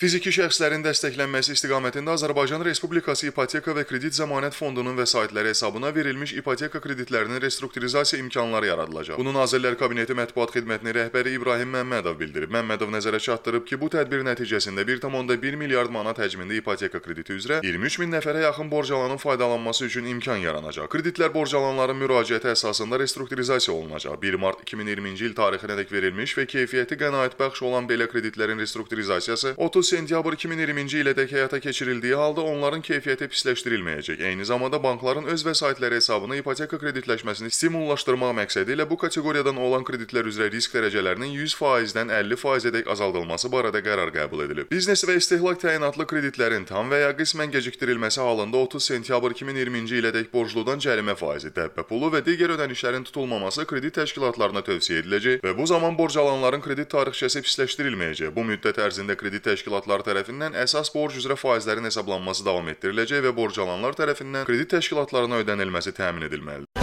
Fiziki şəxslərin dəstəklənməsi istiqamətində Azərbaycan Respublikası İpoteka və Kredit Zəmanət Fondunun vəsaitləri hesabına verilmiş ipoteka kreditlərinin restrukturizasiya imkanları yaradılacaq. Bunu Nazirlər Kabineti mətbuat xidmətinin rəhbəri İbrahim Məmmədov bildirib. Məmmədov nəzərə çatdırıb ki, bu tədbir nəticəsində 1.1 milyard manat həcmində ipoteka krediti üzrə 23 min nəfərə yaxın borcalanın faydalanması üçün imkan yaranacaq. Kreditlər borcalanların müraciəti əsasında restrukturizasiya olunacaq. 1 mart 2020-ci il tarixinədək verilmiş və keyfiyyəti qənaətbəxş olan belə kreditlərin restrukturizasiyası 30 sentyabr 2020-ci ilədək həyata keçirildiyi halda onların keyfiyyəti pisləşdirilməyəcək. Eyni zamanda bankların öz vəsaitləri hesabına ipoteka kreditləşməsini stimullaşdırmaq məqsədi ilə bu kateqoriyadan olan kreditlər üzrə risk dərəcələrinin 100%-dən 50%-ədək azaldılması barədə qərar qəbul edilib. Biznes və istehlak təyinatlı kreditlərin tam və ya qismən gecikdirilməsi halında 30 sentyabr 2020-ci ilədək borcludan cərimə faizi, təbbə pulu və digər ödənişlərin tutulmaması kredit təşkilatlarına tövsiyə ediləcək və bu zaman borc alanların kredit tarixçəsi pisləşdirilməyəcək. Bu müddət ərzində kredit təşkilatları tərəfindən əsas borc üzrə faizlərin hesablanması davam etdiriləcək və borc alanlar tərəfindən kredit təşkilatlarına ödənilməsi təmin edilməlidir.